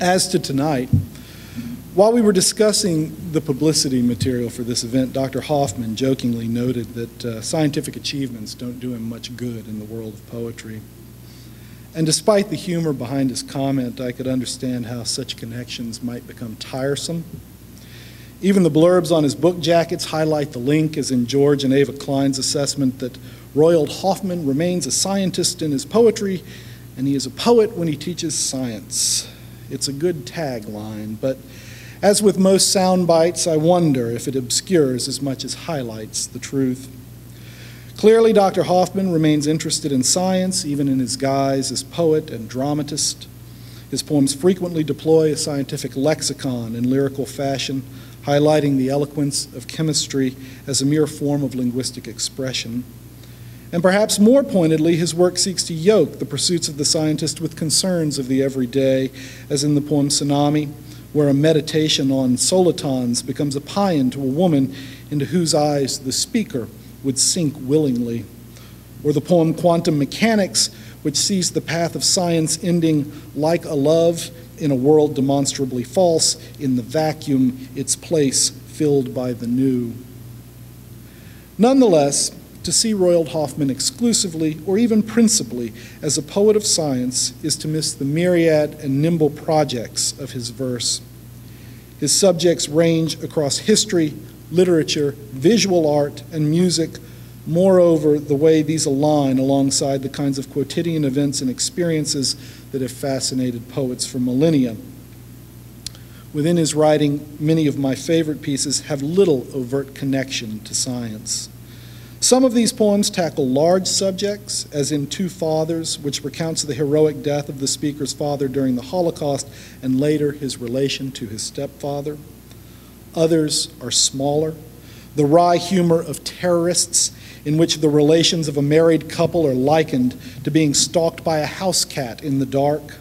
As to tonight, while we were discussing the publicity material for this event, Dr. Hoffmann jokingly noted that uh, scientific achievements don't do him much good in the world of poetry. And despite the humor behind his comment, I could understand how such connections might become tiresome. Even the blurbs on his book jackets highlight the link, as in George and Eva Klein's assessment, that Roald Hoffmann remains a scientist in his poetry, and he is a poet when he teaches science. It's a good tagline, but as with most sound bites, I wonder if it obscures as much as highlights the truth. Clearly, Dr. Hoffmann remains interested in science, even in his guise as poet and dramatist. His poems frequently deploy a scientific lexicon in lyrical fashion, highlighting the eloquence of chemistry as a mere form of linguistic expression. And perhaps more pointedly, his work seeks to yoke the pursuits of the scientist with concerns of the everyday, as in the poem Tsunami, where a meditation on solitons becomes a paean to a woman into whose eyes the speaker would sink willingly. Or the poem Quantum Mechanics, which sees the path of science ending like a love in a world demonstrably false, in the vacuum, its place filled by the new. Nonetheless, to see Roald Hoffmann exclusively or even principally as a poet of science is to miss the myriad and nimble projects of his verse. His subjects range across history, literature, visual art, and music. Moreover, the way these align alongside the kinds of quotidian events and experiences that have fascinated poets for millennia. Within his writing, many of my favorite pieces have little overt connection to science. Some of these poems tackle large subjects, as in Two Fathers, which recounts the heroic death of the speaker's father during the Holocaust and later his relation to his stepfather. Others are smaller. The wry humor of terrorists, in which the relations of a married couple are likened to being stalked by a house cat in the dark.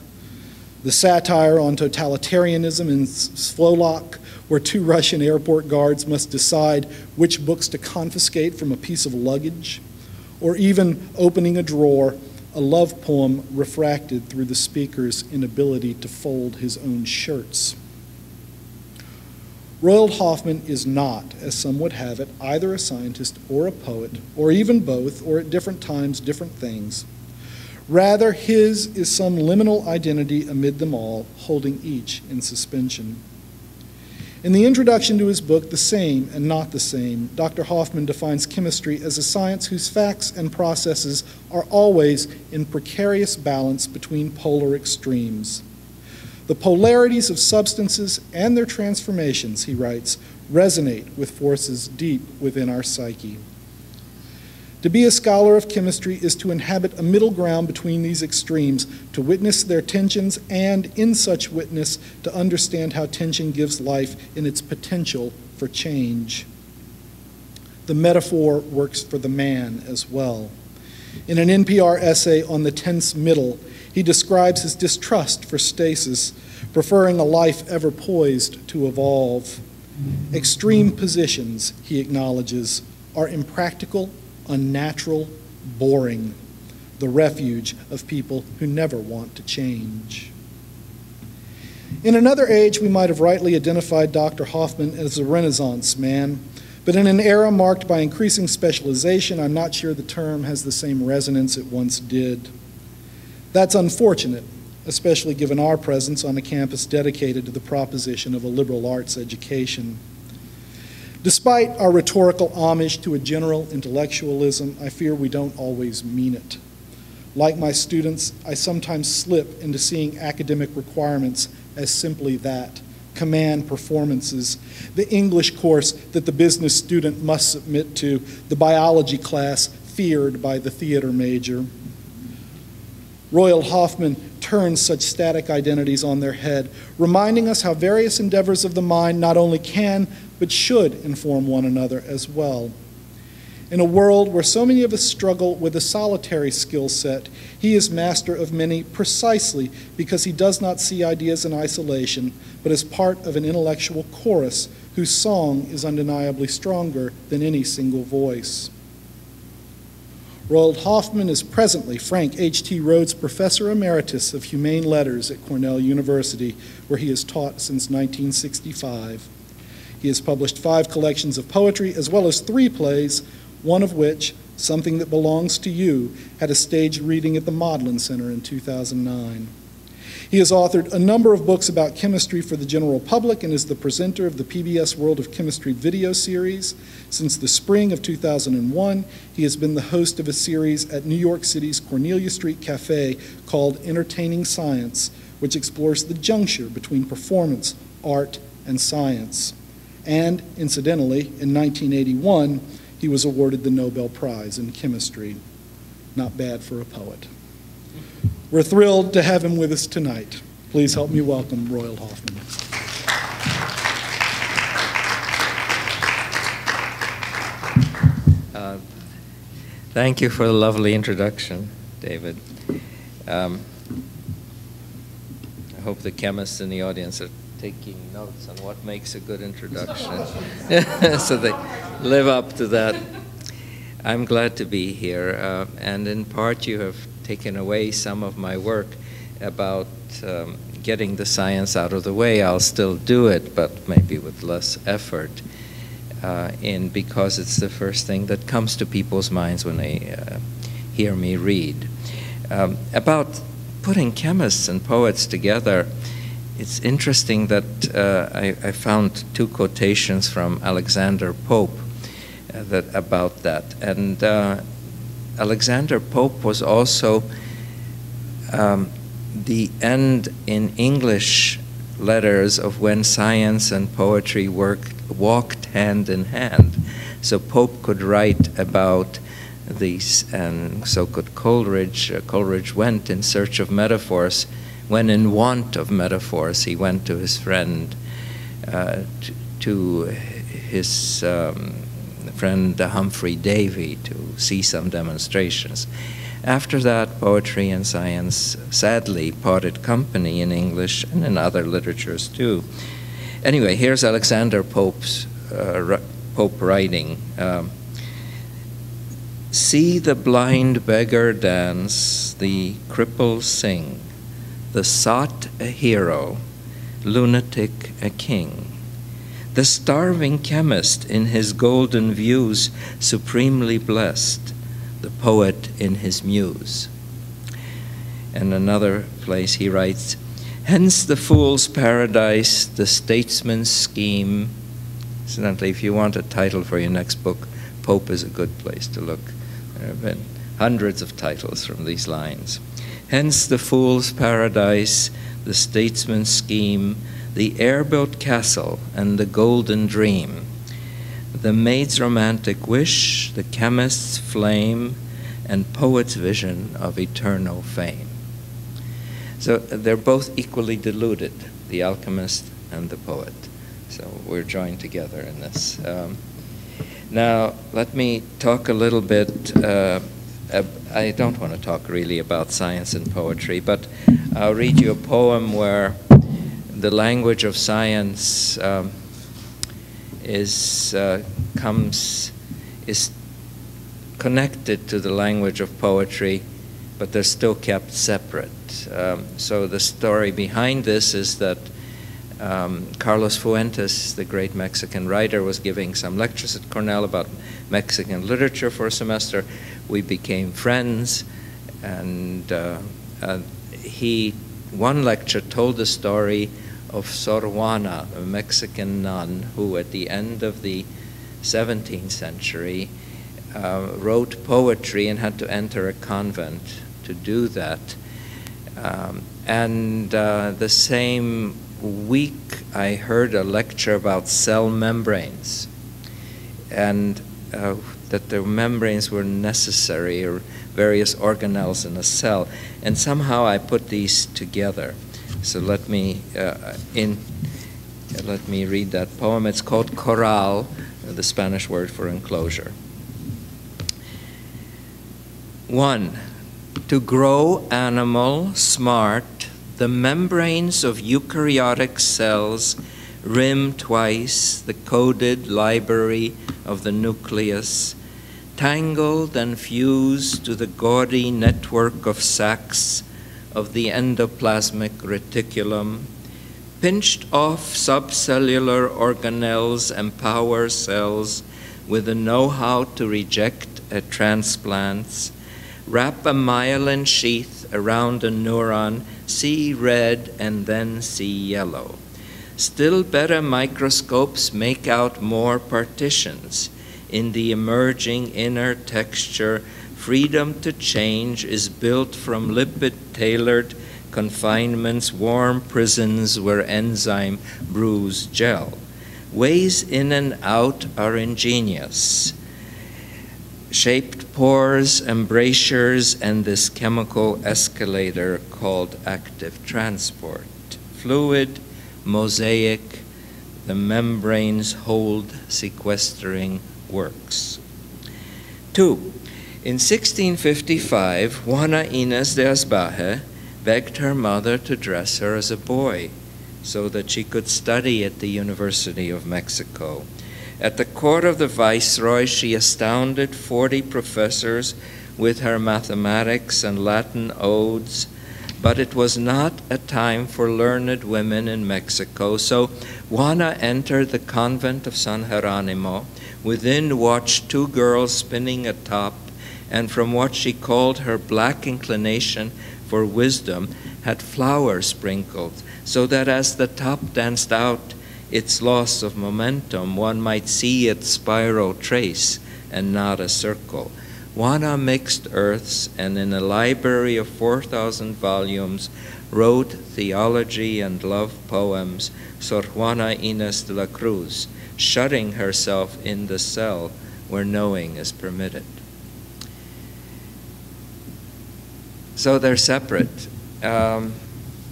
The satire on totalitarianism in Svoloch, where two Russian airport guards must decide which books to confiscate from a piece of luggage, or even opening a drawer, a love poem refracted through the speaker's inability to fold his own shirts. Roald Hoffmann is not, as some would have it, either a scientist or a poet, or even both, or at different times different things. Rather, his is some liminal identity amid them all, holding each in suspension. In the introduction to his book, The Same and Not the Same, Dr. Hoffmann defines chemistry as a science whose facts and processes are always in precarious balance between polar extremes. The polarities of substances and their transformations, he writes, resonate with forces deep within our psyche. To be a scholar of chemistry is to inhabit a middle ground between these extremes, to witness their tensions, and in such witness, to understand how tension gives life in its potential for change. The metaphor works for the man as well. In an NPR essay on the tense middle, he describes his distrust for stasis, preferring a life ever poised to evolve. Extreme positions, he acknowledges, are impractical unnatural, boring, the refuge of people who never want to change. In another age, we might have rightly identified Dr. Hoffmann as a Renaissance man, but in an era marked by increasing specialization, I'm not sure the term has the same resonance it once did. That's unfortunate, especially given our presence on a campus dedicated to the proposition of a liberal arts education. Despite our rhetorical homage to a general intellectualism, I fear we don't always mean it. Like my students, I sometimes slip into seeing academic requirements as simply that command performances, the English course that the business student must submit to, the biology class feared by the theater major. Roald Hoffmann turns such static identities on their head, reminding us how various endeavors of the mind not only can but should inform one another as well. In a world where so many of us struggle with a solitary skill set, he is master of many precisely because he does not see ideas in isolation, but as part of an intellectual chorus whose song is undeniably stronger than any single voice. Roald Hoffmann is presently Frank H.T. Rhodes Professor Emeritus of Humane Letters at Cornell University, where he has taught since 1965. He has published five collections of poetry as well as three plays, one of which, Something That Belongs to You, had a staged reading at the Modlin Center in 2009. He has authored a number of books about chemistry for the general public and is the presenter of the PBS World of Chemistry video series. Since the spring of 2001, he has been the host of a series at New York City's Cornelia Street Cafe called Entertaining Science, which explores the juncture between performance, art, and science. And, incidentally, in 1981, he was awarded the Nobel Prize in Chemistry. Not bad for a poet. We're thrilled to have him with us tonight. Please help me welcome Roald Hoffmann. Uh, thank you for the lovely introduction, David. Um, I hope the chemists in the audience are taking notes on what makes a good introduction so they live up to that. I'm glad to be here, uh, and in part you have taken away some of my work about um, getting the science out of the way. I'll still do it, but maybe with less effort. Uh, in because it's the first thing that comes to people's minds when they uh, hear me read. Um, about putting chemists and poets together, it's interesting that uh, I, I, found two quotations from Alexander Pope uh, that about that, and uh, Alexander Pope was also um, the end in English letters of when science and poetry worked, walked hand in hand. So Pope could write about these, and so could Coleridge. Uh, Coleridge went in search of metaphors. When in want of metaphors, he went to his friend, uh, to, his um, friend Humphrey Davy to see some demonstrations. After that, poetry and science sadly parted company in English and in other literatures too. Anyway, here's Alexander Pope's uh, Pope writing. Um, See the blind beggar dance, the cripple sing, the sot a hero, lunatic a king the starving chemist in his golden views, supremely blessed, the poet in his muse. In another place he writes, Hence the fool's paradise, the statesman's scheme. Incidentally, if you want a title for your next book, Pope is a good place to look. There have been hundreds of titles from these lines. Hence the fool's paradise, the statesman's scheme, the air-built castle and the golden dream, the maid's romantic wish, the chemist's flame, and poet's vision of eternal fame. So they're both equally deluded, the alchemist and the poet. So we're joined together in this. Um, now, let me talk a little bit. Uh, I don't want to talk really about science and poetry, but I'll read you a poem where the language of science um, is uh, comes is connected to the language of poetry, but they're still kept separate. Um, so the story behind this is that um, Carlos Fuentes, the great Mexican writer, was giving some lectures at Cornell about Mexican literature for a semester. We became friends, and uh, uh, he, one lecture told the story of Sor Juana, a Mexican nun who, at the end of the 17th century, uh, wrote poetry and had to enter a convent to do that. Um, and uh, the same week, I heard a lecture about cell membranes and uh, that the membranes were necessary, or various organelles in a cell. And somehow I put these together. So let me uh, in let me read that poem. It's called Corral, the Spanish word for enclosure. One, to grow animal smart, the membranes of eukaryotic cells rim twice the coded library of the nucleus, tangled and fused to the gaudy network of sacs of the endoplasmic reticulum, pinched off subcellular organelles empower cells with the know-how to reject a transplants, wrap a myelin sheath around a neuron, see red and then see yellow. Still better microscopes make out more partitions. In the emerging inner texture, freedom to change is built from lipid tailored confinements, warm prisons where enzyme brews gel. Ways in and out are ingenious. Shaped pores, embrasures, and this chemical escalator called active transport. Fluid, mosaic, the membranes hold sequestering works. Two, in 1655, Juana Inés de Asbaje begged her mother to dress her as a boy so that she could study at the University of Mexico. At the court of the viceroy, she astounded 40 professors with her mathematics and Latin odes but it was not a time for learned women in Mexico. So Juana entered the convent of San Jeronimo. Within watched two girls spinning a top, and from what she called her black inclination for wisdom, had flowers sprinkled, so that as the top danced out its loss of momentum, one might see its spiral trace and not a circle. Juana mixed earths and in a library of 4,000 volumes wrote theology and love poems, Sor Juana Inés de la Cruz, shutting herself in the cell where knowing is permitted. So they're separate, um,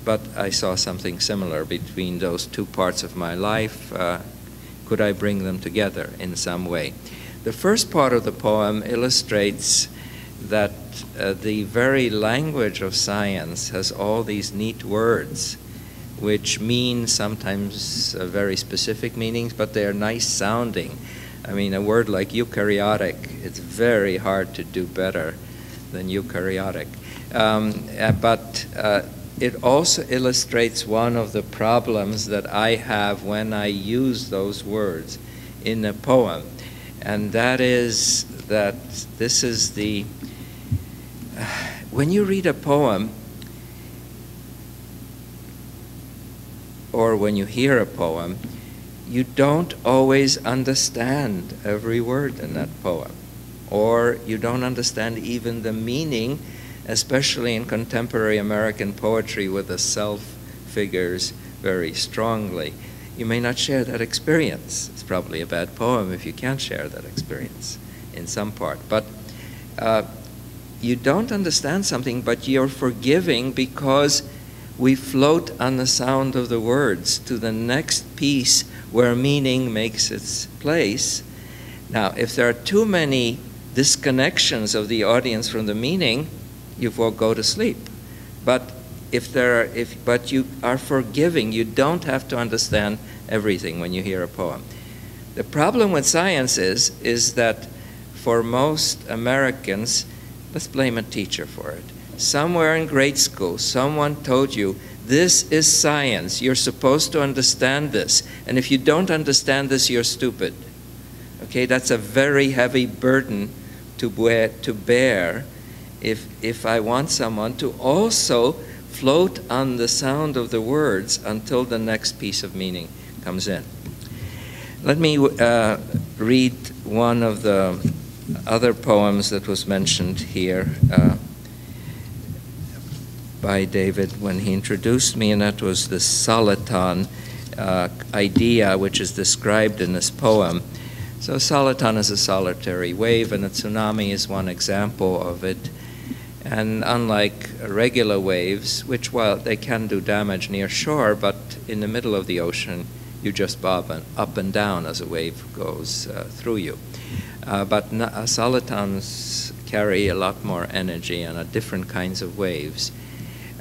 but I saw something similar between those two parts of my life. Uh, could I bring them together in some way? The first part of the poem illustrates that uh, the very language of science has all these neat words which mean sometimes uh, very specific meanings, but they're nice sounding. I mean, a word like eukaryotic, it's very hard to do better than eukaryotic. Um, uh, but uh, it also illustrates one of the problems that I have when I use those words in a poem and that is that this is the. When you read a poem, or when you hear a poem, you don't always understand every word in that poem, or you don't understand even the meaning, especially in contemporary American poetry where the self figures very strongly you may not share that experience. It's probably a bad poem if you can't share that experience in some part. But uh, you don't understand something, but you're forgiving because we float on the sound of the words to the next piece where meaning makes its place. Now, if there are too many disconnections of the audience from the meaning, you will go to sleep. But if there are, if, but you are forgiving. You don't have to understand everything when you hear a poem. The problem with science is, is that for most Americans, let's blame a teacher for it. Somewhere in grade school, someone told you, this is science. You're supposed to understand this. And if you don't understand this, you're stupid. Okay, that's a very heavy burden to bear, to bear if, if I want someone to also float on the sound of the words until the next piece of meaning comes in. Let me uh, read one of the other poems that was mentioned here uh, by David when he introduced me, and that was the soliton uh, idea, which is described in this poem. So, soliton is a solitary wave, and a tsunami is one example of it. And unlike regular waves, which, while they can do damage near shore, but in the middle of the ocean, you just bob up and down as a wave goes uh, through you. Uh, but uh, solitons carry a lot more energy and are different kinds of waves.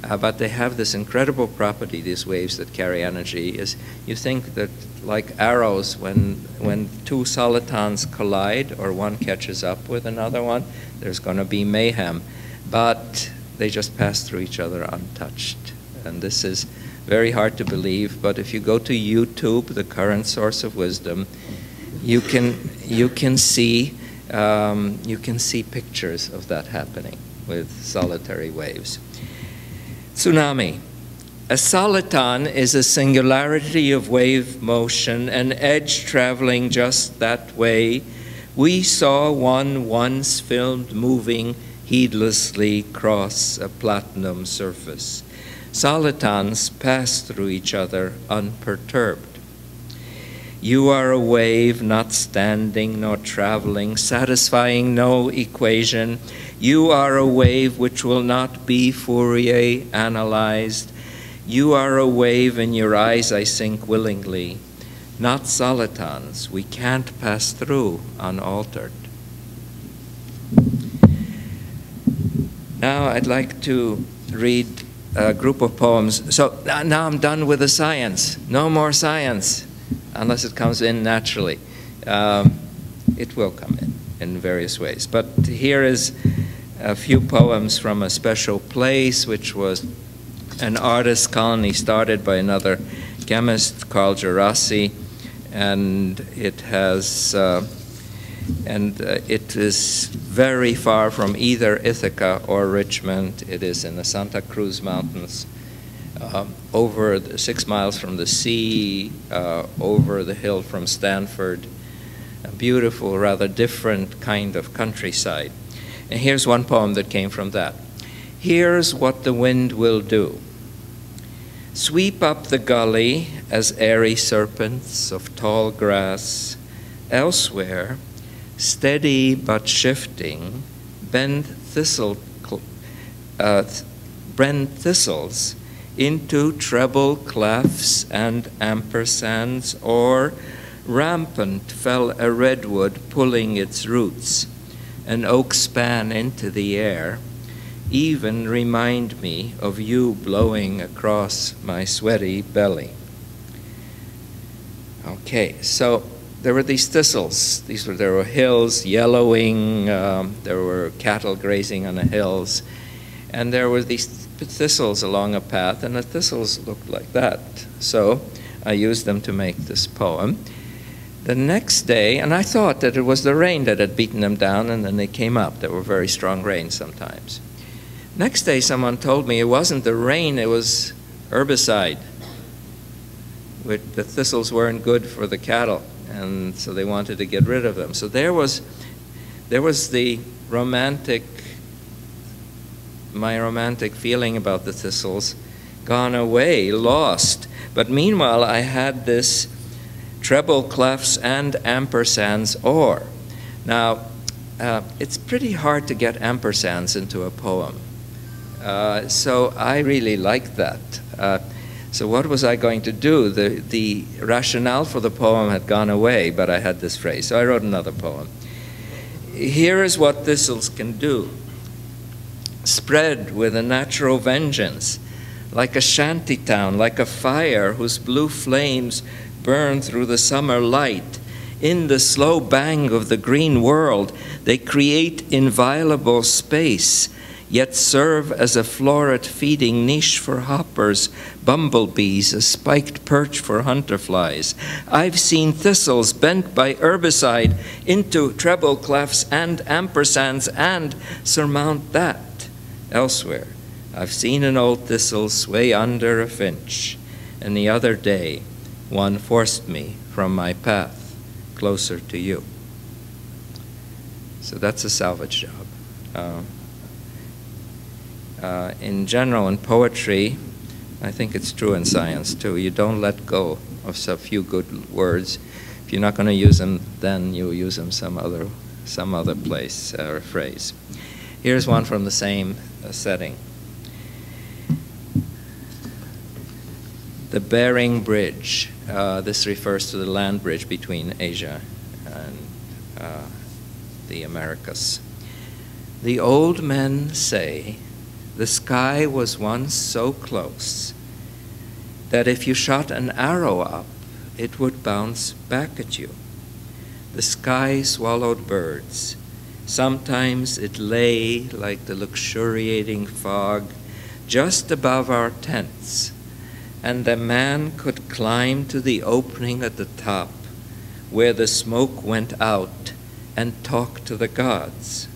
Uh, but they have this incredible property, these waves that carry energy, is you think that like arrows, when, when two solitons collide or one catches up with another one, there's going to be mayhem. But they just pass through each other untouched. And this is very hard to believe, but if you go to YouTube, the current source of wisdom, you can, you can, see, um, you can see pictures of that happening with solitary waves. Tsunami. A soliton is a singularity of wave motion, an edge traveling just that way. We saw one once filmed moving heedlessly across a platinum surface. Solitons pass through each other unperturbed. You are a wave not standing nor traveling, satisfying no equation. You are a wave which will not be Fourier analyzed. You are a wave in your eyes I sink willingly, not solitons. We can't pass through unaltered. Now I'd like to read a group of poems. So now I'm done with the science. No more science, unless it comes in naturally. Um, it will come in in various ways. But here is a few poems from a special place, which was an artist colony started by another chemist, Carl Djerassi, and it has. Uh, and uh, it is very far from either Ithaca or Richmond. It is in the Santa Cruz Mountains, um, over the, six miles from the sea, uh, over the hill from Stanford. A beautiful, rather different kind of countryside. And here's one poem that came from that. Here's what the wind will do. Sweep up the gully as airy serpents of tall grass. Elsewhere, steady but shifting, bend thistle, uh, bend thistles into treble clefs and ampersands, or rampant fell a redwood pulling its roots, an oak span into the air, even remind me of you blowing across my sweaty belly. Okay, so there were these thistles. These were there were hills yellowing. Um, there were cattle grazing on the hills, and there were these thistles along a path, and the thistles looked like that. So I used them to make this poem. The next day, and I thought that it was the rain that had beaten them down, and then they came up. There were very strong rains sometimes. Next day, someone told me it wasn't the rain; it was herbicide. The thistles weren't good for the cattle and so they wanted to get rid of them. So there was, there was the romantic, my romantic feeling about the thistles gone away, lost. But meanwhile, I had this treble clefs and ampersands or. Now, uh, it's pretty hard to get ampersands into a poem. Uh, so I really like that. Uh, so what was I going to do? The, the rationale for the poem had gone away, but I had this phrase. So I wrote another poem. Here is what thistles can do. Spread with a natural vengeance, like a shanty town, like a fire whose blue flames burn through the summer light. In the slow bang of the green world, they create inviolable space yet serve as a floret feeding niche for hoppers, bumblebees, a spiked perch for hunterflies. I've seen thistles bent by herbicide into treble clefs and ampersands and surmount that elsewhere. I've seen an old thistle sway under a finch, and the other day one forced me from my path closer to you. So that's a salvage job. Uh, uh, in general, in poetry, I think it's true in science too. You don't let go of a few good words. If you're not going to use them, then you use them some other, some other place uh, or phrase. Here's one from the same uh, setting. The Bering Bridge. Uh, this refers to the land bridge between Asia and uh, the Americas. The old men say the sky was once so close that if you shot an arrow up, it would bounce back at you. The sky swallowed birds. Sometimes it lay like the luxuriating fog just above our tents, and the man could climb to the opening at the top where the smoke went out and talk to the gods.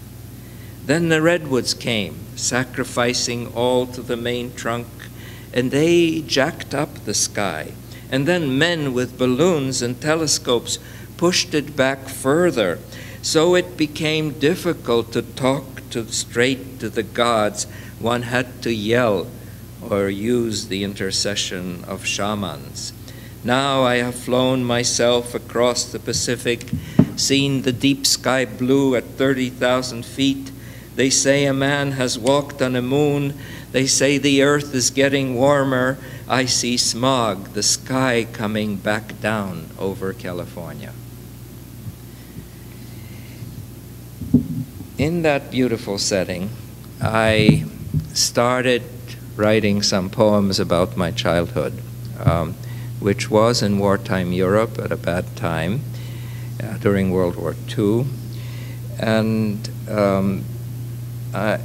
Then the redwoods came, sacrificing all to the main trunk, and they jacked up the sky. And then men with balloons and telescopes pushed it back further, so it became difficult to talk to, straight to the gods. One had to yell or use the intercession of shamans. Now I have flown myself across the Pacific, seen the deep sky blue at 30,000 feet, they say a man has walked on a moon. They say the earth is getting warmer. I see smog, the sky coming back down over California. In that beautiful setting, I started writing some poems about my childhood, um, which was in wartime Europe at a bad time uh, during World War II. And um, I,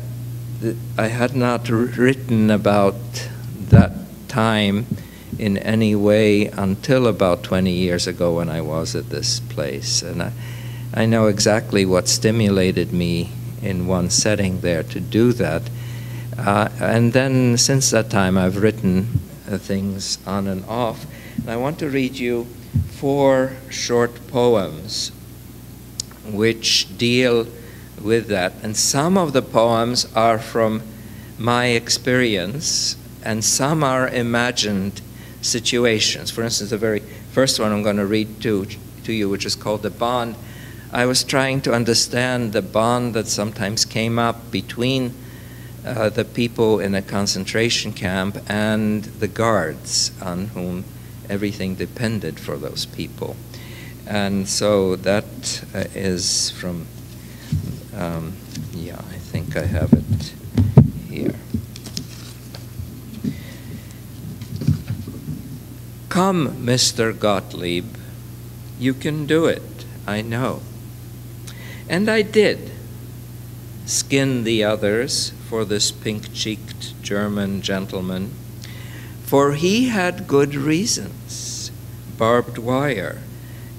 I had not written about that time in any way until about 20 years ago when I was at this place. And I, I know exactly what stimulated me in one setting there to do that. Uh, and then since that time, I've written uh, things on and off. And I want to read you four short poems which deal with that. And some of the poems are from my experience, and some are imagined situations. For instance, the very first one I'm going to read to, to you, which is called The Bond. I was trying to understand the bond that sometimes came up between uh, the people in a concentration camp and the guards on whom everything depended for those people. And so that uh, is from um, yeah, I think I have it here. Come, Mr. Gottlieb, you can do it, I know. And I did skin the others for this pink cheeked German gentleman, for he had good reasons, barbed wire,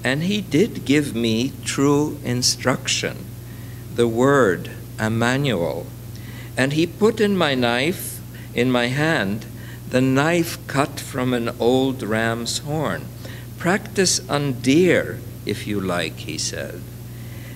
and he did give me true instruction the word, Emmanuel. And he put in my knife, in my hand, the knife cut from an old ram's horn. Practice on deer, if you like, he said.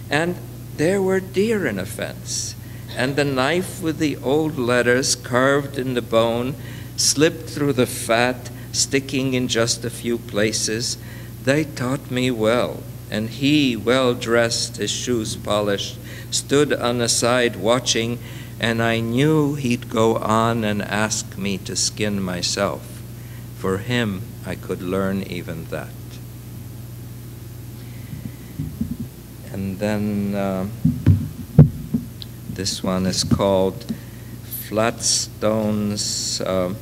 And there were deer in a fence, and the knife with the old letters carved in the bone slipped through the fat, sticking in just a few places. They taught me well, and he, well dressed, his shoes polished, stood on the side watching, and I knew he'd go on and ask me to skin myself. For him, I could learn even that. And then uh, this one is called Flatstones uh,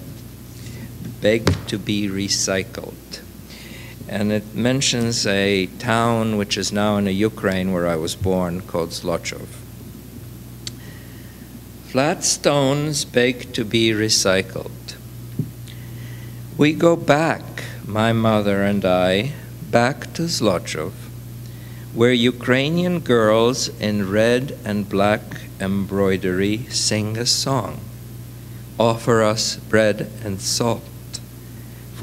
Beg to be Recycled and it mentions a town which is now in the Ukraine where I was born called Zlochov. Flat stones beg to be recycled. We go back, my mother and I, back to Zlochov, where Ukrainian girls in red and black embroidery sing a song, offer us bread and salt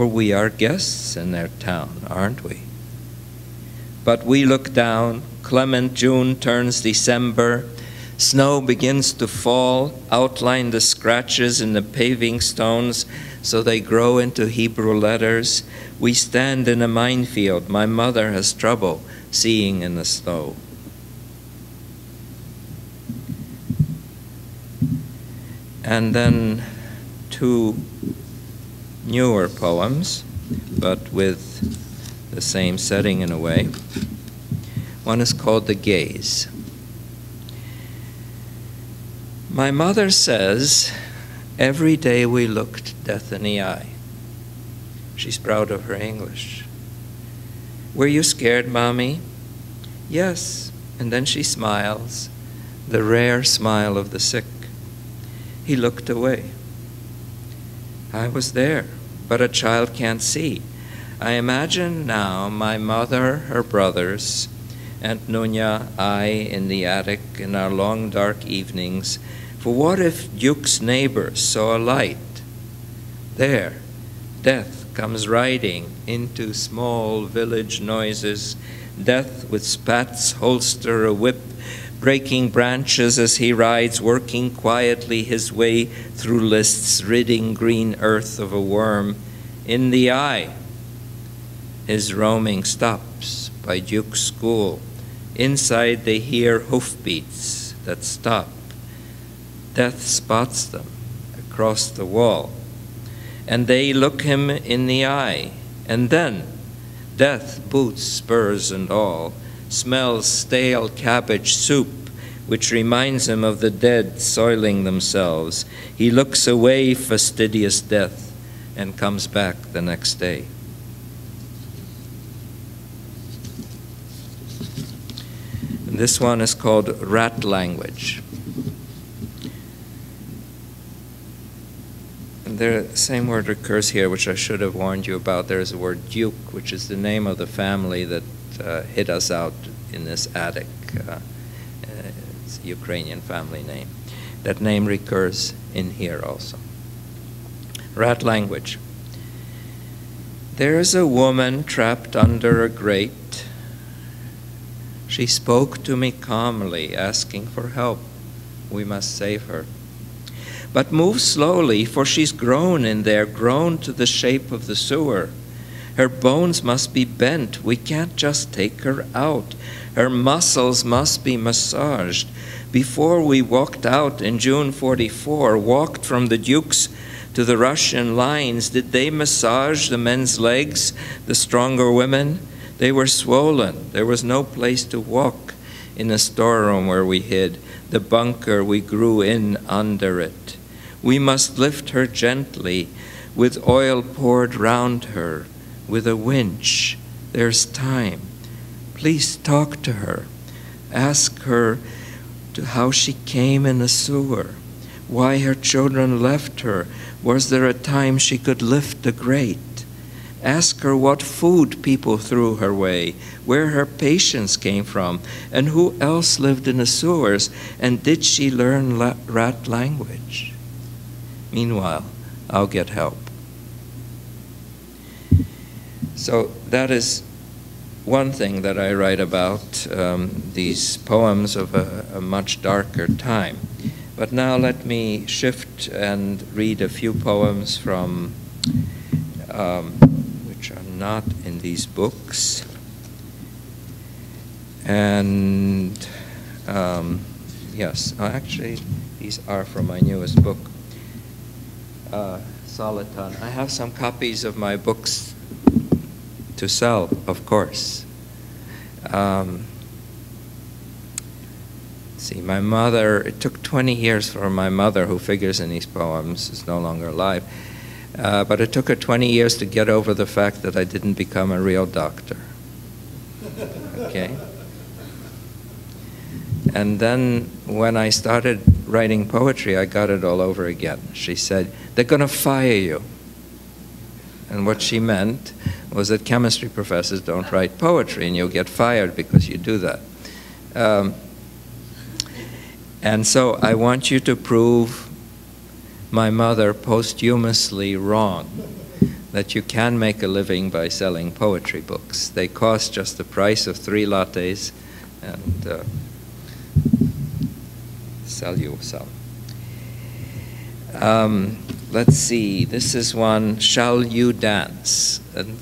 for we are guests in their town, aren't we? But we look down, clement June turns December, snow begins to fall, outline the scratches in the paving stones so they grow into Hebrew letters. We stand in a minefield. My mother has trouble seeing in the snow. And then two newer poems, but with the same setting in a way. One is called The Gaze. My mother says Every day we looked death in the eye. She's proud of her English. Were you scared, Mommy? Yes. And then she smiles, the rare smile of the sick. He looked away. I was there, but a child can't see. I imagine now my mother, her brothers, Aunt Nunya, I in the attic in our long dark evenings. For what if Duke's neighbors saw a light? There, death comes riding into small village noises, death with spats, holster, a whip, breaking branches as he rides, working quietly his way through lists, ridding green earth of a worm. In the eye, his roaming stops by Duke's school. Inside, they hear hoofbeats that stop. Death spots them across the wall. And they look him in the eye. And then, death, boots, spurs, and all, smells stale cabbage soup, which reminds him of the dead soiling themselves. He looks away fastidious death and comes back the next day. And this one is called Rat Language. The same word occurs here, which I should have warned you about. There is a word Duke, which is the name of the family that uh, us out in this attic. Uh, it's a Ukrainian family name. That name recurs in here also. Rat language. There is a woman trapped under a grate. She spoke to me calmly, asking for help. We must save her. But move slowly, for she's grown in there, grown to the shape of the sewer. Her bones must be bent. We can't just take her out. Her muscles must be massaged. Before we walked out in June 44, walked from the Dukes to the Russian lines, did they massage the men's legs, the stronger women? They were swollen. There was no place to walk in the storeroom where we hid, the bunker we grew in under it. We must lift her gently, with oil poured round her, with a winch. There's time. Please talk to her. Ask her to how she came in the sewer, why her children left her. Was there a time she could lift the grate? Ask her what food people threw her way, where her patients came from, and who else lived in the sewers, and did she learn rat language? Meanwhile, I'll get help. So that is one thing that I write about, um, these poems of a, a, much darker time. But now let me shift and read a few poems from, um, which are not in these books. And um, yes, oh, actually, these are from my newest book, uh, Soliton. I have some copies of my books to sell, of course. Um, see, my mother, it took 20 years for my mother, who figures in these poems, is no longer alive, uh, but it took her 20 years to get over the fact that I didn't become a real doctor. Okay? And then when I started writing poetry, I got it all over again. She said, They're going to fire you. And what she meant was that chemistry professors don't write poetry, and you'll get fired because you do that. Um, and so I want you to prove my mother posthumously wrong that you can make a living by selling poetry books. They cost just the price of three lattes and uh, sell you some. Um, let's see, this is one, Shall You Dance? And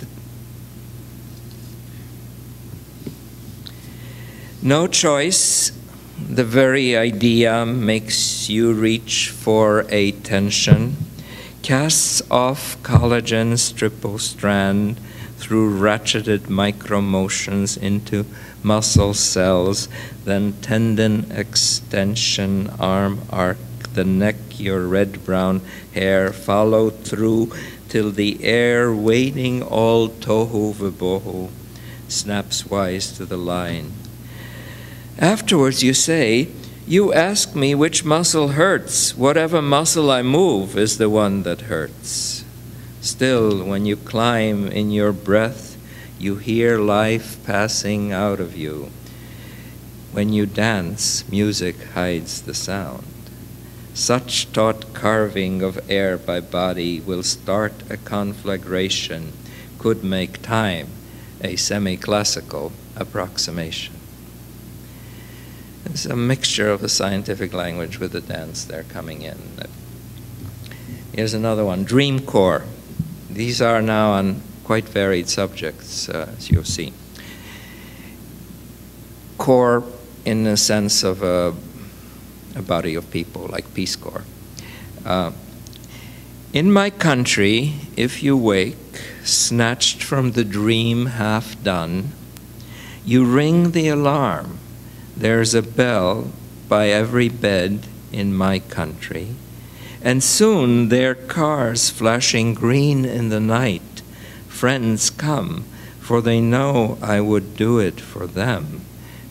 No choice, the very idea makes you reach for a tension, casts off collagen's triple strand through ratcheted micromotions into muscle cells, then tendon extension, arm arc, the neck your red brown hair follow through till the air waiting all tohu vabohu snaps wise to the line. Afterwards you say, You ask me which muscle hurts. Whatever muscle I move is the one that hurts. Still, when you climb in your breath, you hear life passing out of you. When you dance, music hides the sound. Such taut carving of air by body will start a conflagration, could make time a semi classical approximation. It's a mixture of the scientific language with the dance there coming in. Here's another one Dream Corps. These are now on quite varied subjects, uh, as you'll see. Corps, in the sense of a, a body of people, like Peace Corps. Uh, in my country, if you wake, snatched from the dream half done, you ring the alarm. There's a bell by every bed in my country, and soon their cars flashing green in the night. Friends come, for they know I would do it for them.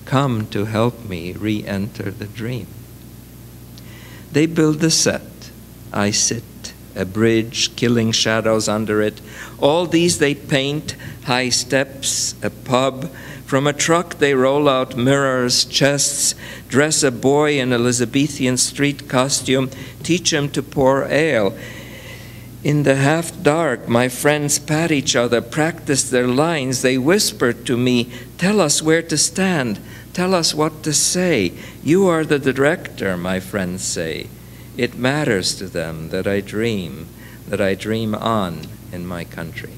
Come to help me re enter the dream. They build the set. I sit a bridge, killing shadows under it. All these they paint high steps, a pub. From a truck they roll out mirrors, chests, dress a boy in Elizabethan street costume, teach him to pour ale. In the half dark, my friends pat each other, practice their lines. They whisper to me, Tell us where to stand, tell us what to say. You are the director, my friends say. It matters to them that I dream, that I dream on in my country.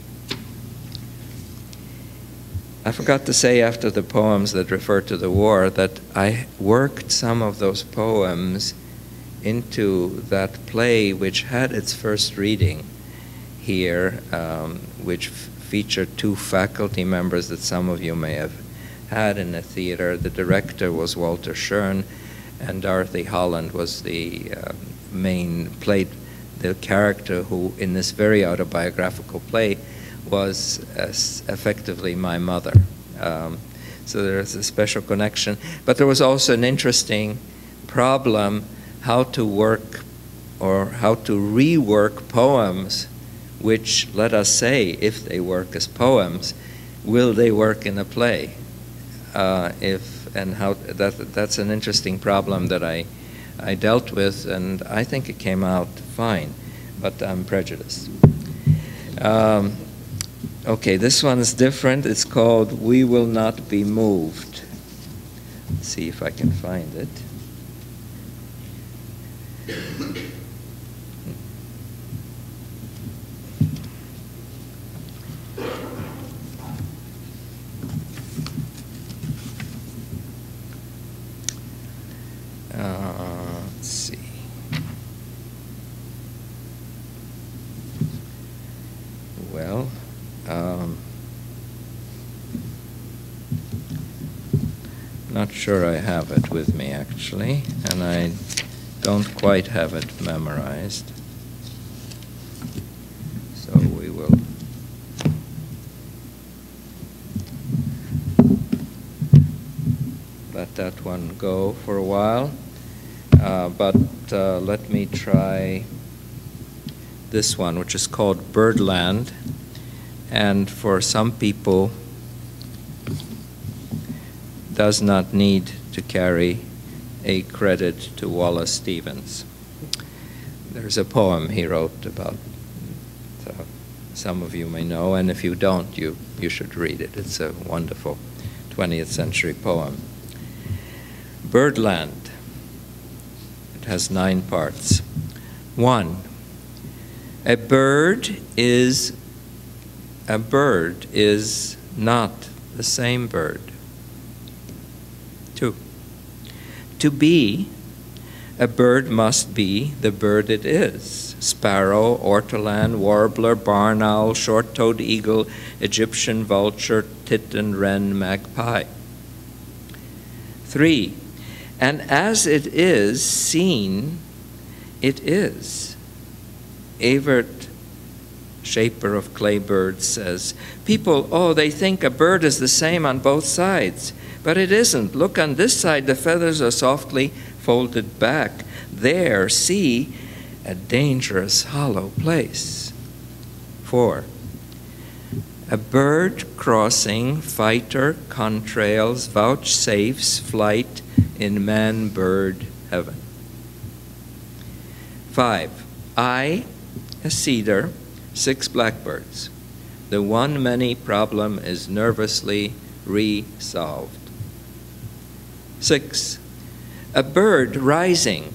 I forgot to say after the poems that refer to the war that I worked some of those poems into that play which had its first reading here, um, which featured two faculty members that some of you may have had in the theater. The director was Walter Schoen, and Dorothy Holland was the uh, main played the character who in this very autobiographical play was effectively my mother. Um, so there's a special connection. But there was also an interesting problem how to work or how to rework poems which, let us say, if they work as poems, will they work in a play? Uh, if and how that that's an interesting problem that I I dealt with, and I think it came out fine, but I'm prejudiced. Um, okay, this one is different. It's called We Will Not Be Moved. Let's see if I can find it. Sure I have it with me actually, and I don't quite have it memorized. So we will. Let that one go for a while. Uh, but uh, let me try this one, which is called Birdland. And for some people, does not need to carry a credit to Wallace Stevens. There's a poem he wrote about, so some of you may know, and if you don't, you, you should read it. It's a wonderful 20th century poem. Birdland. It has nine parts. One, a bird is a bird is not the same bird. To be, a bird must be the bird it is sparrow, ortolan, warbler, barn owl, short toed eagle, Egyptian vulture, tit and wren, magpie. Three, and as it is seen, it is. Evert, shaper of clay birds, says People, oh, they think a bird is the same on both sides, but it isn't. Look on this side, the feathers are softly folded back. There, see, a dangerous hollow place. 4. A bird crossing fighter contrails vouchsafes flight in man bird heaven. 5. I, a cedar, six blackbirds. The one many problem is nervously resolved. 6. A bird rising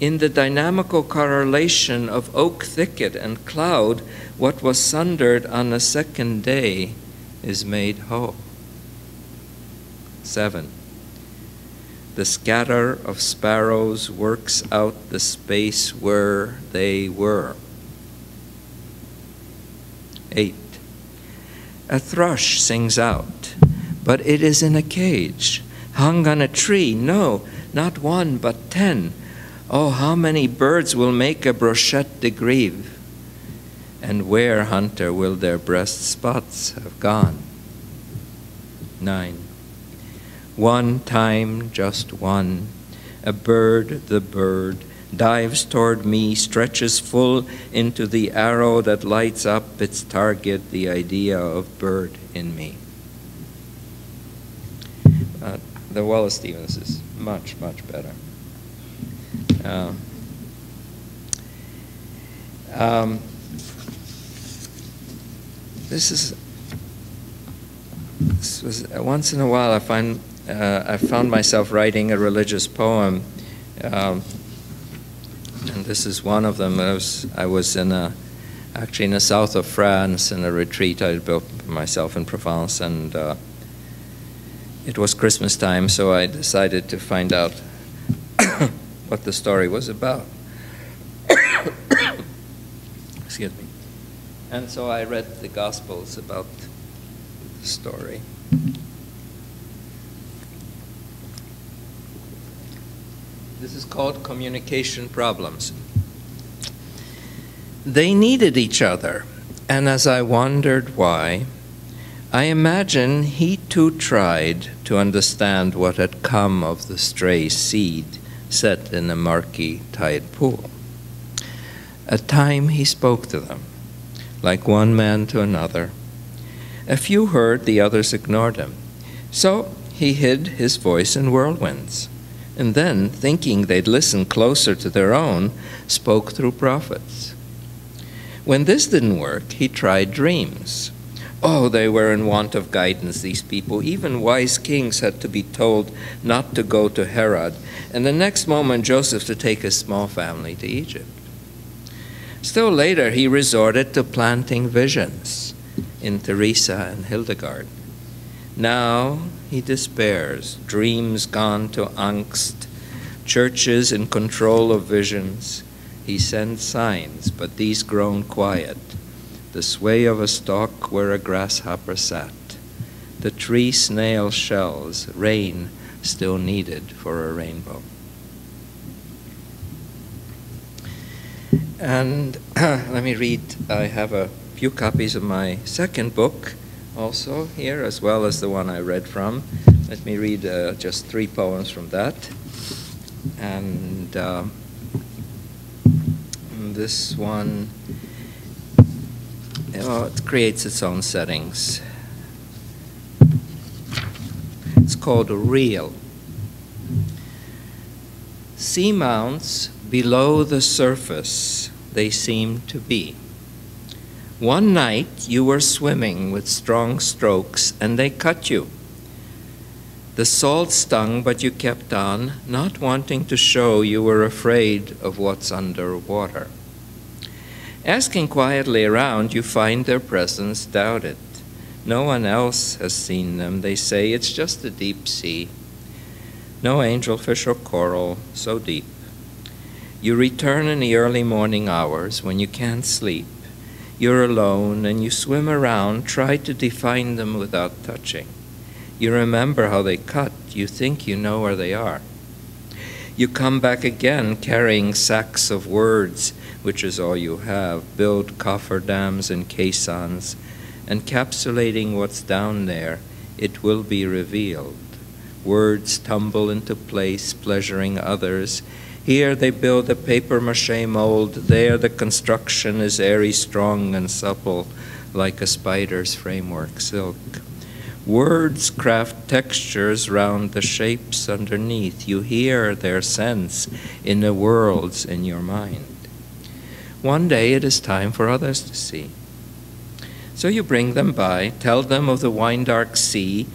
in the dynamical correlation of oak thicket and cloud, what was sundered on the second day is made whole. 7. The scatter of sparrows works out the space where they were. 8. A thrush sings out, but it is in a cage, hung on a tree. No, not one, but ten. Oh, how many birds will make a brochette de grive? And where, hunter, will their breast spots have gone? 9. One time, just one, a bird, the bird, dives toward me, stretches full into the arrow that lights up its target, the idea of bird in me. Uh, the Wallace Stevens is much, much better. Uh, um, this is this was uh, once in a while I find uh, I found myself writing a religious poem, um, and this is one of them. I was, I was in a, actually in the south of France in a retreat I had built myself in Provence, and uh, it was Christmas time, so I decided to find out what the story was about. Excuse me. And so I read the Gospels about the story. This is called communication problems. They needed each other, and as I wondered why, I imagine he too tried to understand what had come of the stray seed set in a murky tide pool. At time he spoke to them, like one man to another. A few heard, the others ignored him. So he hid his voice in whirlwinds and then, thinking they'd listen closer to their own, spoke through prophets. When this didn't work, he tried dreams. Oh, they were in want of guidance, these people. Even wise kings had to be told not to go to Herod, and the next moment Joseph to take his small family to Egypt. Still later, he resorted to planting visions in Teresa and Hildegard. Now he despairs, dreams gone to angst, churches in control of visions. He sends signs, but these grown quiet. The sway of a stalk where a grasshopper sat. The tree snail shells, rain still needed for a rainbow. And let me read, I have a few copies of my second book also here, as well as the one I read from. Let me read uh, just three poems from that. And uh, this one, oh, it creates its own settings. It's called Real. Sea mounts below the surface they seem to be one night you were swimming with strong strokes and they cut you. The salt stung, but you kept on, not wanting to show you were afraid of what's under water. Asking quietly around, you find their presence doubted. No one else has seen them. They say it's just the deep sea. No angelfish or coral, so deep. You return in the early morning hours when you can't sleep you're alone and you swim around, try to define them without touching. You remember how they cut, you think you know where they are. You come back again carrying sacks of words, which is all you have, build cofferdams and caissons, encapsulating what's down there, it will be revealed. Words tumble into place, pleasuring others. Here they build a paper mache mold, there the construction is airy, strong, and supple, like a spider's framework silk. Words craft textures round the shapes underneath. You hear their sense in the worlds in your mind. One day it is time for others to see. So you bring them by, tell them of the wine dark sea,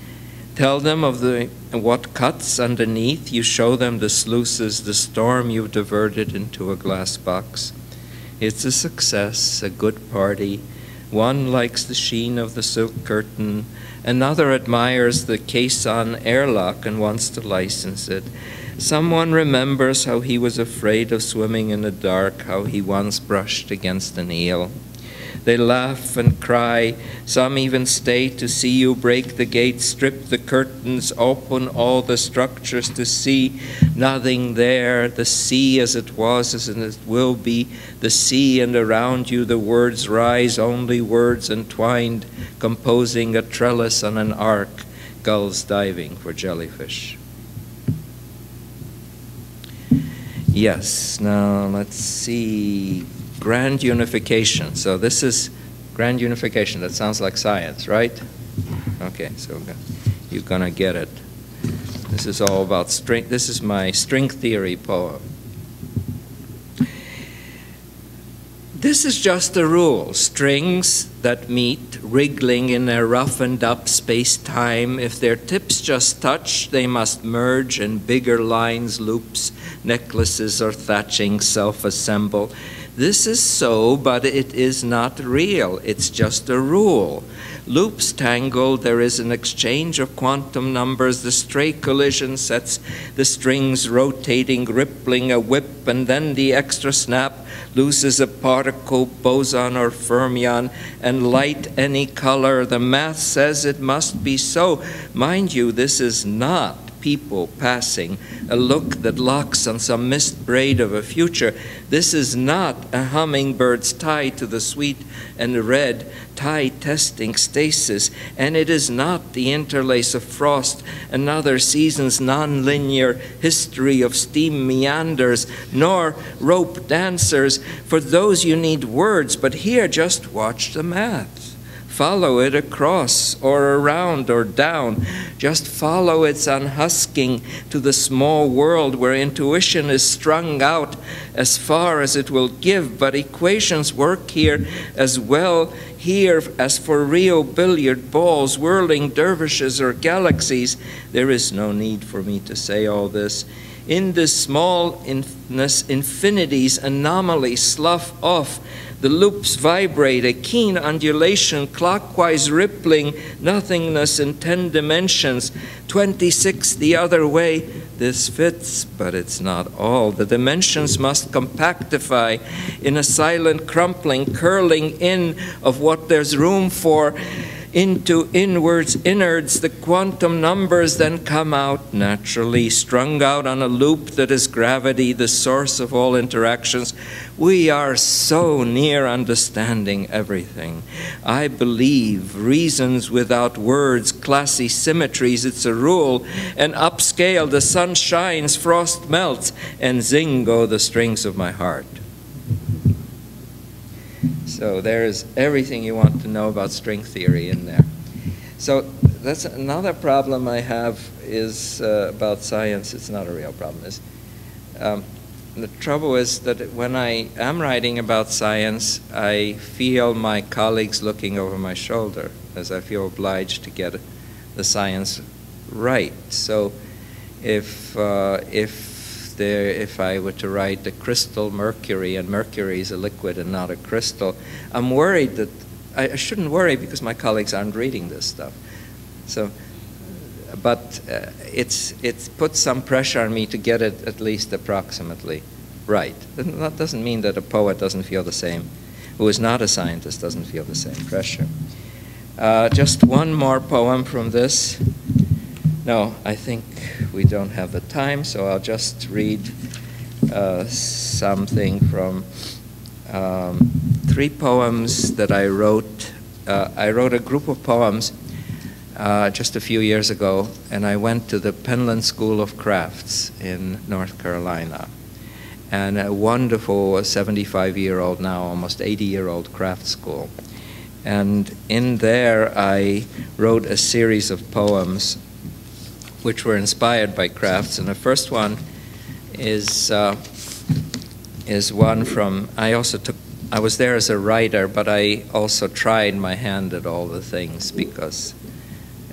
tell them of the what cuts underneath, you show them the sluices, the storm you've diverted into a glass box. It's a success, a good party. One likes the sheen of the silk curtain, another admires the caisson airlock and wants to license it. Someone remembers how he was afraid of swimming in the dark, how he once brushed against an eel. They laugh and cry. Some even stay to see you break the gate, strip the curtains, open all the structures to see nothing there, the sea as it was, as it will be, the sea, and around you the words rise, only words entwined, composing a trellis on an arc, gulls diving for jellyfish. Yes, now let's see. Grand unification. So this is grand unification. That sounds like science, right? Okay, so you're going to get it. This is all about string. This is my string theory poem. This is just a rule. Strings that meet, wriggling in their roughened up space time, if their tips just touch, they must merge in bigger lines, loops, necklaces, or thatching self assemble. This is so, but it is not real. It's just a rule. Loops tangle, there is an exchange of quantum numbers. The stray collision sets the strings rotating, rippling a whip, and then the extra snap loses a particle, boson or fermion, and light any color. The math says it must be so. Mind you, this is not people passing, a look that locks on some mist braid of a future. This is not a hummingbird's tie to the sweet and the red, tie testing stasis, and it is not the interlace of frost, another season's non-linear history of steam meanders, nor rope dancers. For those you need words, but here just watch the math follow it across or around or down. Just follow its unhusking to the small world where intuition is strung out as far as it will give, but equations work here as well here as for real billiard balls, whirling dervishes or galaxies. There is no need for me to say all this. In this smallness, infinity's anomaly slough off the loops vibrate, a keen undulation, clockwise rippling, nothingness in 10 dimensions, 26 the other way. This fits, but it's not all. The dimensions must compactify in a silent crumpling, curling in of what there's room for into inwards, innards, the quantum numbers then come out naturally, strung out on a loop that is gravity, the source of all interactions. We are so near understanding everything. I believe reasons without words, classy symmetries, it's a rule. And upscale, the sun shines, frost melts, and zing go the strings of my heart. So there's everything you want to know about string theory in there. So that's another problem I have is uh, about science. It's not a real problem. Is um, the trouble is that when I am writing about science, I feel my colleagues looking over my shoulder as I feel obliged to get the science right. So if uh, if there, if I were to write the crystal mercury, and mercury is a liquid and not a crystal, I'm worried that I, I shouldn't worry because my colleagues aren't reading this stuff. So, but uh, it's it puts some pressure on me to get it at least approximately right. That doesn't mean that a poet doesn't feel the same, who is not a scientist doesn't feel the same pressure. Uh, just one more poem from this. No, I think we don't have the time, so I'll just read uh, something from um, three poems that I wrote. Uh, I wrote a group of poems uh, just a few years ago, and I went to the Penland School of Crafts in North Carolina. And a wonderful 75 year old, now almost 80 year old craft school. And in there, I wrote a series of poems which were inspired by crafts. And the first one is, uh, is one from, I also took, I was there as a writer, but I also tried my hand at all the things because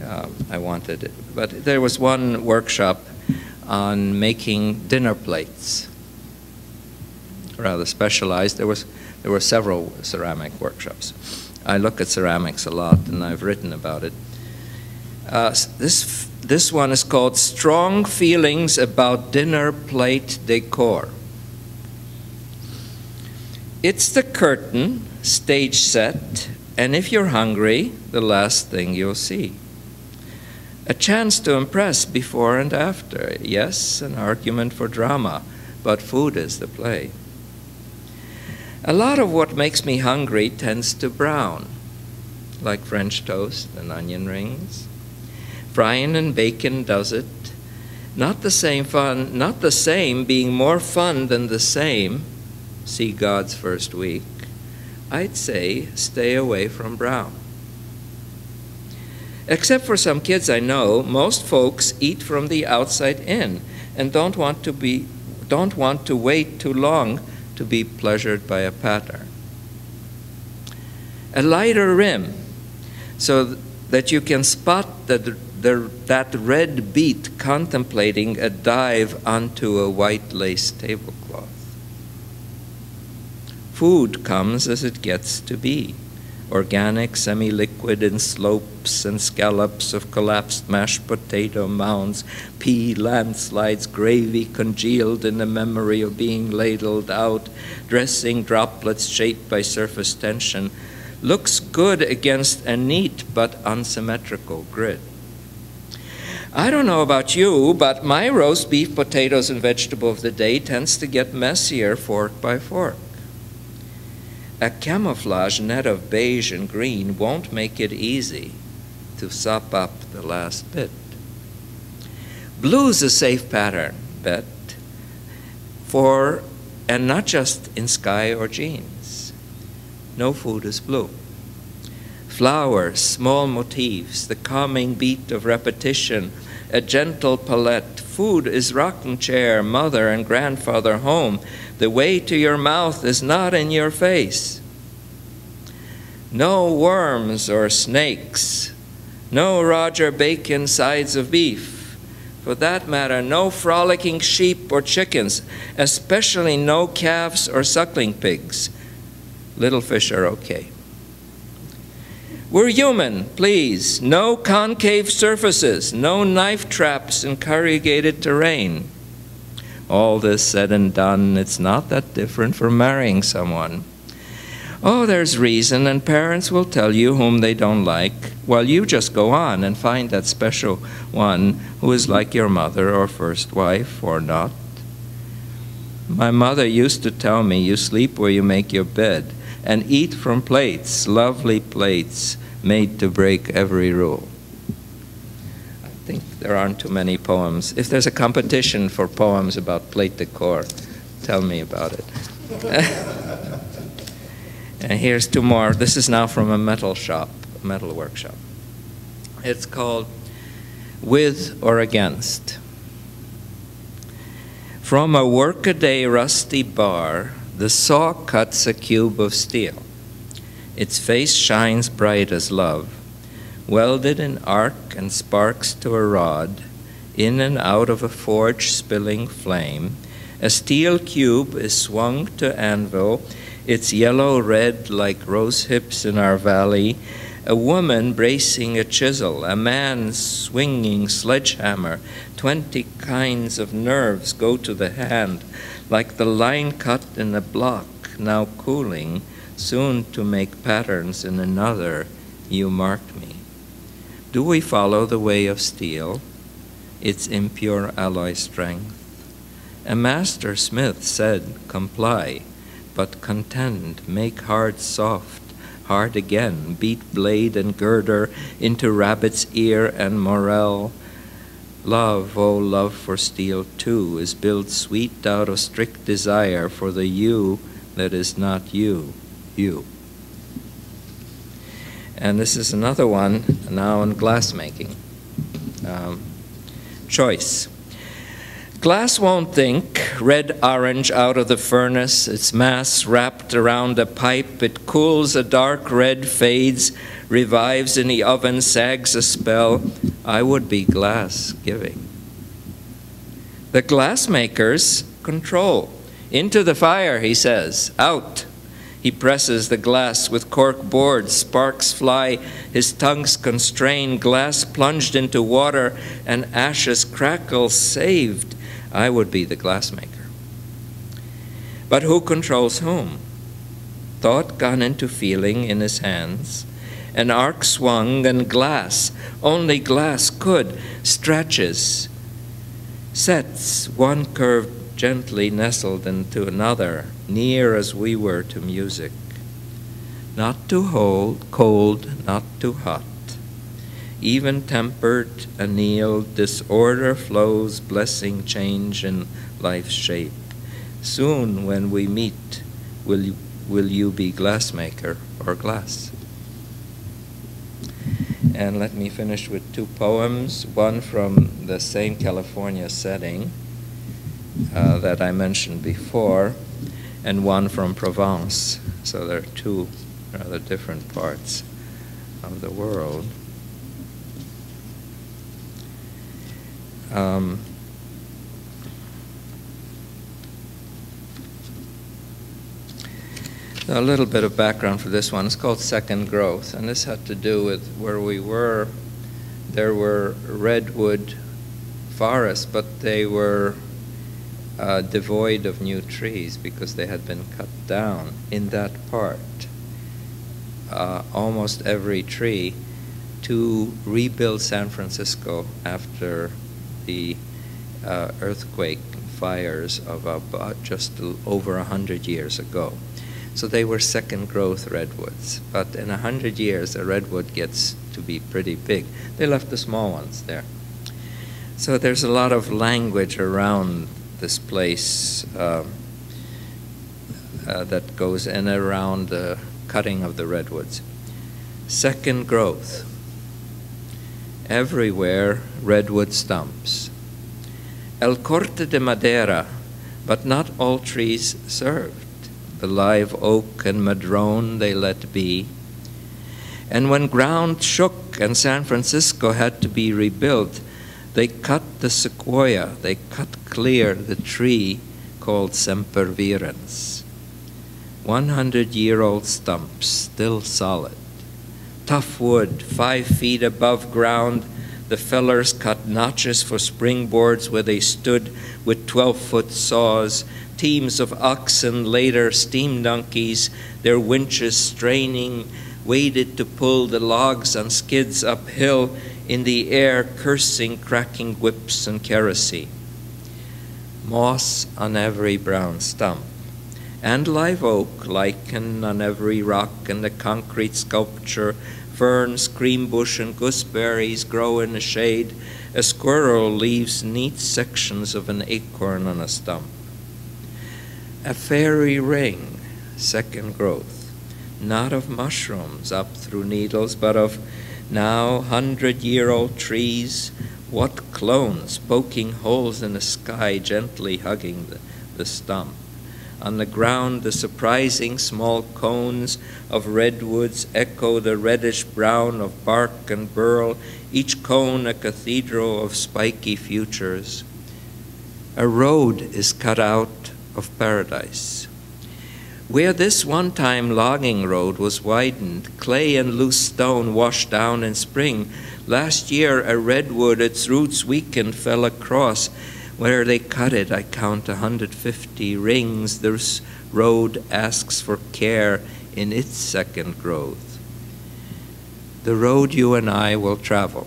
um, I wanted it. But there was one workshop on making dinner plates, rather specialized. There, was, there were several ceramic workshops. I look at ceramics a lot, and I've written about it. Uh, this this one is called Strong Feelings About Dinner Plate Decor. It's the curtain, stage set, and if you're hungry, the last thing you'll see. A chance to impress before and after. Yes, an argument for drama, but food is the play. A lot of what makes me hungry tends to brown, like French toast and onion rings. Frying and bacon does it. Not the same fun, not the same being more fun than the same. See God's first week. I'd say stay away from brown. Except for some kids I know, most folks eat from the outside in and don't want to be don't want to wait too long to be pleasured by a pattern. A lighter rim so that you can spot the the, that red beet contemplating a dive onto a white lace tablecloth. Food comes as it gets to be organic, semi liquid in slopes and scallops of collapsed mashed potato mounds, pea landslides, gravy congealed in the memory of being ladled out, dressing droplets shaped by surface tension, looks good against a neat but unsymmetrical grid. I don't know about you, but my roast beef, potatoes, and vegetable of the day tends to get messier fork by fork. A camouflage net of beige and green won't make it easy to sop up the last bit. Blue's a safe pattern, bet, for, and not just in sky or jeans. No food is blue. Flowers, small motifs, the calming beat of repetition, a gentle palette. Food is rocking chair, mother and grandfather home. The way to your mouth is not in your face. No worms or snakes. No Roger Bacon sides of beef. For that matter, no frolicking sheep or chickens, especially no calves or suckling pigs. Little fish are okay. We're human, please. No concave surfaces, no knife traps in corrugated terrain. All this said and done, it's not that different from marrying someone. Oh, there's reason, and parents will tell you whom they don't like, while you just go on and find that special one who is like your mother or first wife or not. My mother used to tell me, You sleep where you make your bed and eat from plates, lovely plates, made to break every rule. I think there aren't too many poems. If there's a competition for poems about plate decor, tell me about it. and here's two more. This is now from a metal shop, a metal workshop. It's called With or Against. From a workaday rusty bar, the saw cuts a cube of steel. Its face shines bright as love, welded in arc and sparks to a rod, in and out of a forge spilling flame. A steel cube is swung to anvil, its yellow red like rose hips in our valley. A woman bracing a chisel, a man swinging sledgehammer. Twenty kinds of nerves go to the hand, like the line cut in a block, now cooling, soon to make patterns in another, you marked me. Do we follow the way of steel, its impure alloy strength. A master smith said, Comply, but contend, make hard soft, hard again, beat blade and girder into rabbit's ear and morel. Love, oh love for steel too, is built sweet out of strict desire for the you that is not you, you. And this is another one now in glassmaking. Um, choice. Glass won't think, red orange out of the furnace, its mass wrapped around a pipe, it cools, a dark red fades, revives in the oven, sags a spell. I would be glass giving. The glassmakers control. Into the fire, he says, out. He presses the glass with cork boards, sparks fly, his tongues constrain, glass plunged into water, and ashes crackle, saved. I would be the glassmaker. But who controls whom? Thought gone into feeling in his hands, an arc swung, and glass, only glass could, stretches, sets, one curve gently nestled into another, near as we were to music. Not too cold, cold, not too hot even tempered, annealed, disorder flows, blessing change in life's shape. Soon when we meet, will you, will you be glassmaker or glass? And let me finish with two poems, one from the same California setting uh, that I mentioned before, and one from Provence. So there are two rather different parts of the world. Um, a little bit of background for this one. It's called Second Growth, and this had to do with where we were. There were redwood forests, but they were uh, devoid of new trees because they had been cut down in that part. Uh, almost every tree to rebuild San Francisco after the uh, earthquake fires of about just over a hundred years ago. So they were second growth redwoods, but in a hundred years a redwood gets to be pretty big. They left the small ones there. So there's a lot of language around this place uh, uh, that goes in and around the cutting of the redwoods. Second growth everywhere redwood stumps. El corte de madera, but not all trees served. The live oak and madrone they let be. And when ground shook and San Francisco had to be rebuilt, they cut the sequoia, they cut clear the tree called sempervirens. 100 year old stumps, still solid tough wood, five feet above ground. The fellers cut notches for springboards where they stood with 12 foot saws. Teams of oxen, later steam donkeys, their winches straining, waited to pull the logs on skids uphill in the air, cursing, cracking whips and kerosene. Moss on every brown stump and live oak, lichen on every rock, and the concrete sculpture ferns, cream bush, and gooseberries grow in the shade. A squirrel leaves neat sections of an acorn on a stump. A fairy ring, second growth, not of mushrooms up through needles, but of now hundred year old trees. What clones poking holes in the sky, gently hugging the, the stump. On the ground, the surprising small cones of redwoods echo the reddish brown of bark and burl, each cone a cathedral of spiky futures. A road is cut out of paradise. Where this one time logging road was widened, clay and loose stone washed down in spring. Last year, a redwood, its roots weakened, fell across where they cut it, I count 150 rings. This road asks for care in its second growth. The road you and I will travel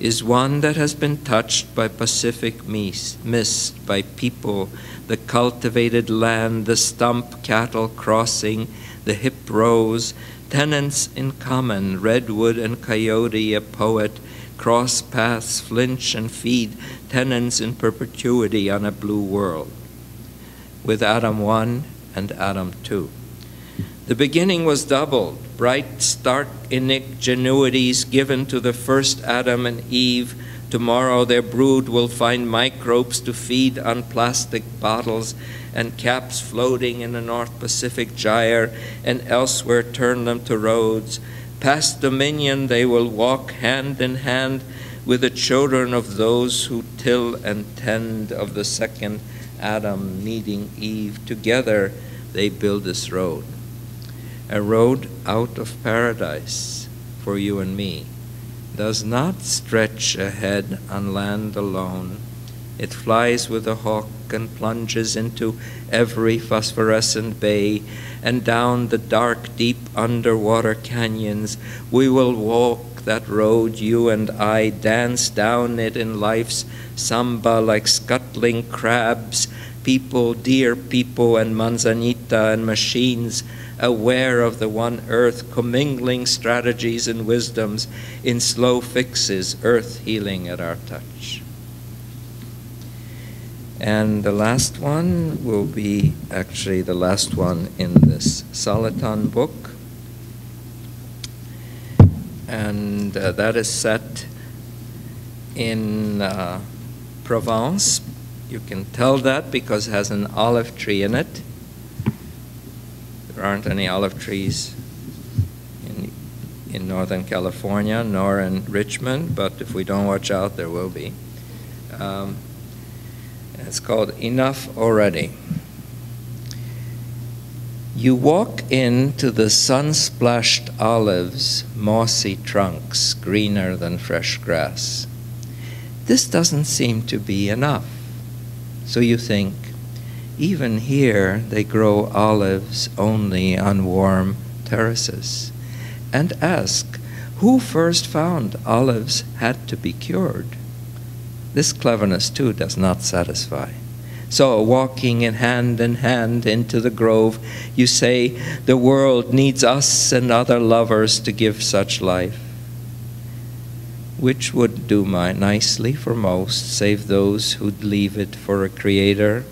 is one that has been touched by Pacific mist, by people, the cultivated land, the stump cattle crossing, the hip rows, tenants in common, redwood and coyote, a poet, cross paths, flinch and feed, tenants in perpetuity on a blue world. With Adam 1 and Adam 2. The beginning was doubled, bright, stark ingenuities given to the first Adam and Eve. Tomorrow their brood will find microbes to feed on plastic bottles and caps floating in the North Pacific gyre and elsewhere turn them to roads. Past dominion they will walk hand in hand with the children of those who till and tend of the second Adam needing Eve. Together they build this road a road out of paradise for you and me, does not stretch ahead on land alone. It flies with a hawk and plunges into every phosphorescent bay and down the dark, deep underwater canyons. We will walk that road, you and I, dance down it in life's samba like scuttling crabs, people, dear people, and manzanita and machines aware of the one earth, commingling strategies and wisdoms in slow fixes, earth healing at our touch. And the last one will be actually the last one in this Soliton book. And uh, that is set in uh, Provence. You can tell that because it has an olive tree in it. There aren't any olive trees in, in Northern California nor in Richmond, but if we don't watch out, there will be. Um, it's called Enough Already. You walk into the sun splashed olives, mossy trunks, greener than fresh grass. This doesn't seem to be enough. So you think, even here, they grow olives only on warm terraces. And ask, who first found olives had to be cured? This cleverness, too, does not satisfy. So, walking in hand in hand into the grove, you say, The world needs us and other lovers to give such life. Which would do my nicely for most, save those who'd leave it for a creator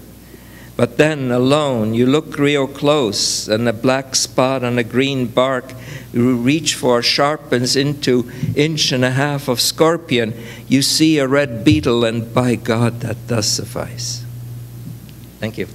but then, alone, you look real close, and a black spot on a green bark you reach for sharpens into inch and a half of scorpion. You see a red beetle, and by God, that does suffice. Thank you.